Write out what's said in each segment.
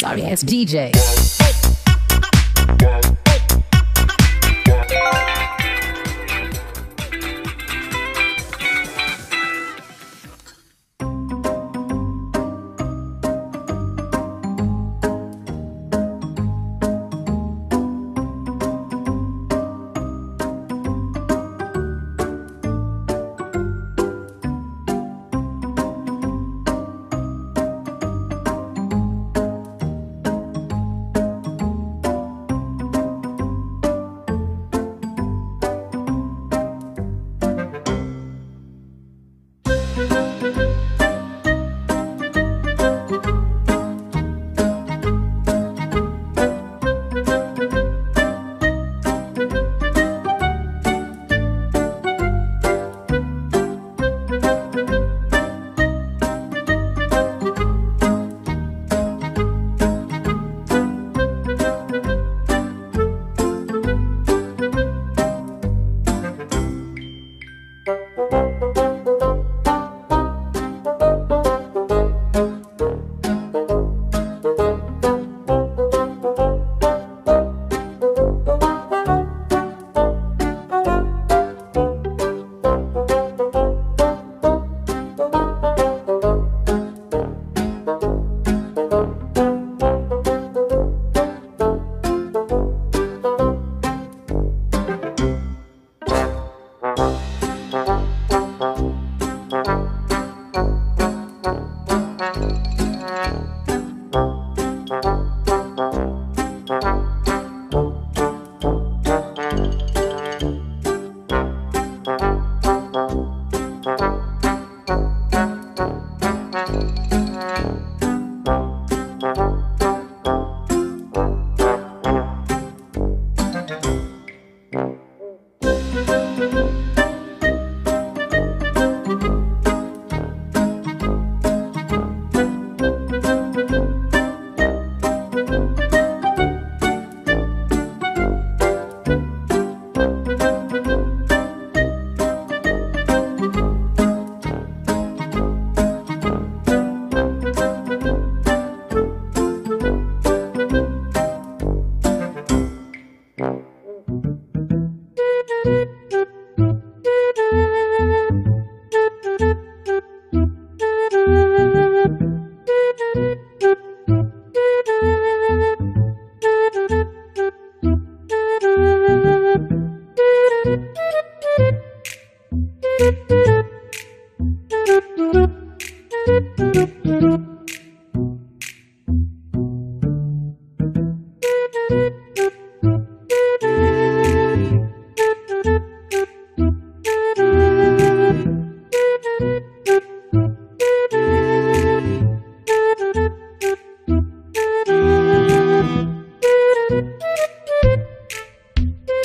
Sorry ass DJ.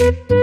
Thank you.